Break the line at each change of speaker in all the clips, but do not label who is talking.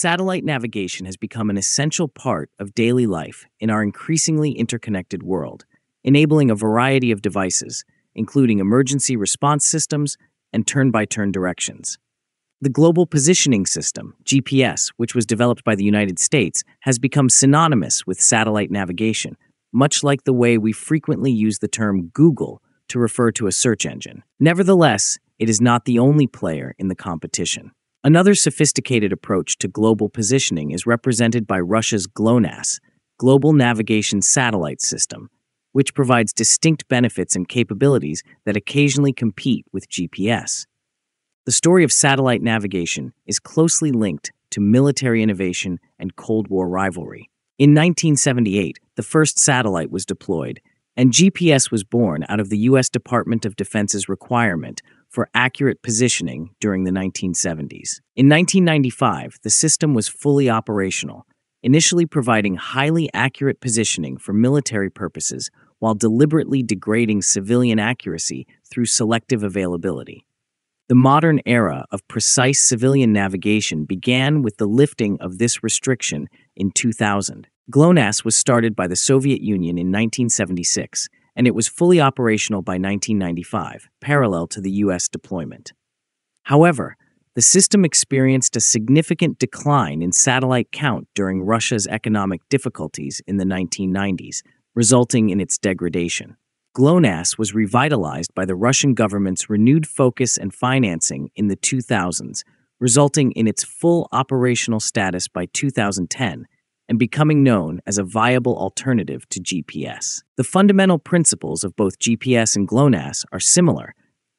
Satellite navigation has become an essential part of daily life in our increasingly interconnected world, enabling a variety of devices, including emergency response systems and turn by turn directions. The Global Positioning System, GPS, which was developed by the United States, has become synonymous with satellite navigation, much like the way we frequently use the term Google to refer to a search engine. Nevertheless, it is not the only player in the competition. Another sophisticated approach to global positioning is represented by Russia's GLONASS, Global Navigation Satellite System, which provides distinct benefits and capabilities that occasionally compete with GPS. The story of satellite navigation is closely linked to military innovation and Cold War rivalry. In 1978, the first satellite was deployed, and GPS was born out of the U.S. Department of Defense's requirement for accurate positioning during the 1970s. In 1995, the system was fully operational, initially providing highly accurate positioning for military purposes while deliberately degrading civilian accuracy through selective availability. The modern era of precise civilian navigation began with the lifting of this restriction in 2000. GLONASS was started by the Soviet Union in 1976 and it was fully operational by 1995, parallel to the U.S. deployment. However, the system experienced a significant decline in satellite count during Russia's economic difficulties in the 1990s, resulting in its degradation. GLONASS was revitalized by the Russian government's renewed focus and financing in the 2000s, resulting in its full operational status by 2010 and becoming known as a viable alternative to GPS. The fundamental principles of both GPS and GLONASS are similar,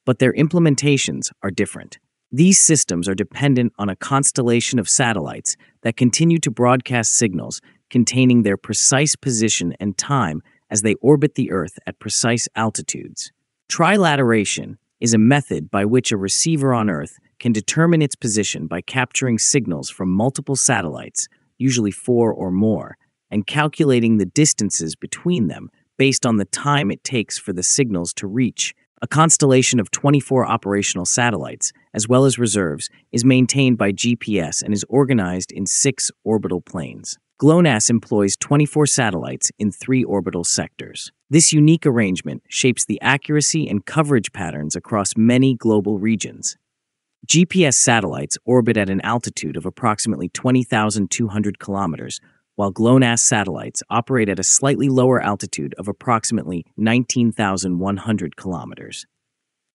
but their implementations are different. These systems are dependent on a constellation of satellites that continue to broadcast signals containing their precise position and time as they orbit the Earth at precise altitudes. Trilateration is a method by which a receiver on Earth can determine its position by capturing signals from multiple satellites usually four or more, and calculating the distances between them based on the time it takes for the signals to reach. A constellation of 24 operational satellites, as well as reserves, is maintained by GPS and is organized in six orbital planes. GLONASS employs 24 satellites in three orbital sectors. This unique arrangement shapes the accuracy and coverage patterns across many global regions. GPS satellites orbit at an altitude of approximately 20,200 kilometers, while GLONASS satellites operate at a slightly lower altitude of approximately 19,100 kilometers.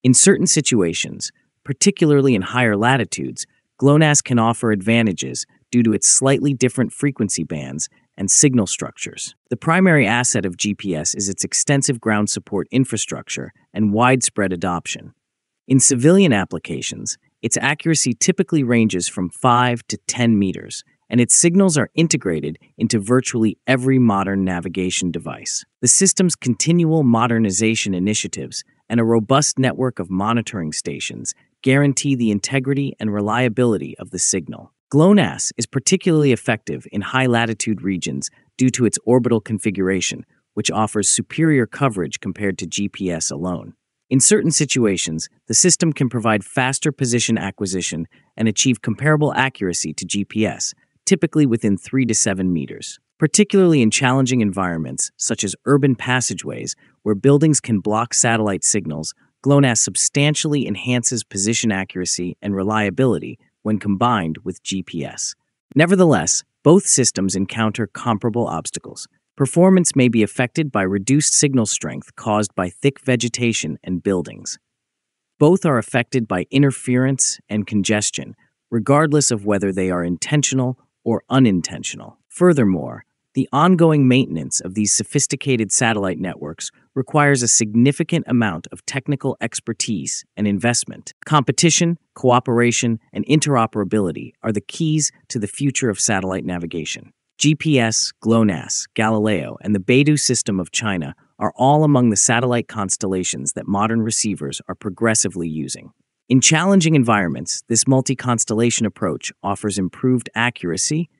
In certain situations, particularly in higher latitudes, GLONASS can offer advantages due to its slightly different frequency bands and signal structures. The primary asset of GPS is its extensive ground support infrastructure and widespread adoption. In civilian applications, its accuracy typically ranges from 5 to 10 meters, and its signals are integrated into virtually every modern navigation device. The system's continual modernization initiatives and a robust network of monitoring stations guarantee the integrity and reliability of the signal. GLONASS is particularly effective in high latitude regions due to its orbital configuration, which offers superior coverage compared to GPS alone. In certain situations, the system can provide faster position acquisition and achieve comparable accuracy to GPS, typically within 3 to 7 meters. Particularly in challenging environments, such as urban passageways, where buildings can block satellite signals, GLONASS substantially enhances position accuracy and reliability when combined with GPS. Nevertheless, both systems encounter comparable obstacles. Performance may be affected by reduced signal strength caused by thick vegetation and buildings. Both are affected by interference and congestion, regardless of whether they are intentional or unintentional. Furthermore, the ongoing maintenance of these sophisticated satellite networks requires a significant amount of technical expertise and investment. Competition, cooperation, and interoperability are the keys to the future of satellite navigation. GPS, GLONASS, Galileo, and the Beidou system of China are all among the satellite constellations that modern receivers are progressively using. In challenging environments, this multi constellation approach offers improved accuracy,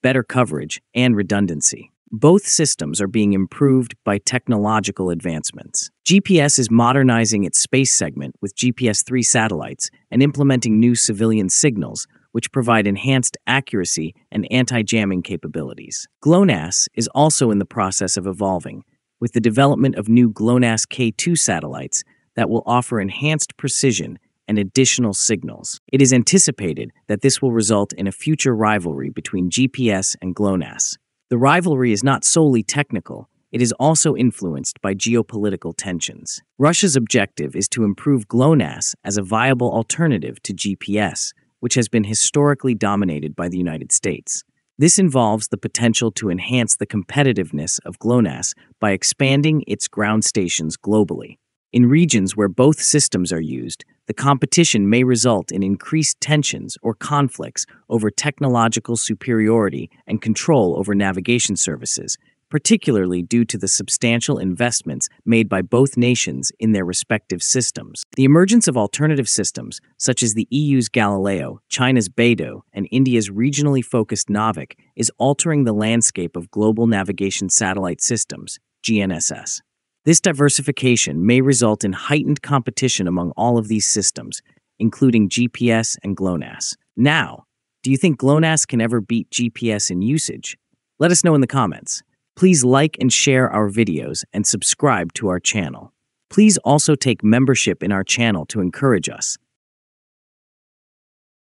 better coverage, and redundancy. Both systems are being improved by technological advancements. GPS is modernizing its space segment with GPS 3 satellites and implementing new civilian signals which provide enhanced accuracy and anti jamming capabilities. GLONASS is also in the process of evolving, with the development of new GLONASS K2 satellites that will offer enhanced precision and additional signals. It is anticipated that this will result in a future rivalry between GPS and GLONASS. The rivalry is not solely technical, it is also influenced by geopolitical tensions. Russia's objective is to improve GLONASS as a viable alternative to GPS, which has been historically dominated by the United States. This involves the potential to enhance the competitiveness of GLONASS by expanding its ground stations globally. In regions where both systems are used, the competition may result in increased tensions or conflicts over technological superiority and control over navigation services, particularly due to the substantial investments made by both nations in their respective systems. The emergence of alternative systems, such as the EU's Galileo, China's Beidou, and India's regionally focused Navic, is altering the landscape of global navigation satellite systems, GNSS. This diversification may result in heightened competition among all of these systems, including GPS and GLONASS. Now, do you think GLONASS can ever beat GPS in usage? Let us know in the comments. Please like and share our videos and subscribe to our channel. Please also take membership in our channel to encourage us.